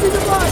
Ready to fight!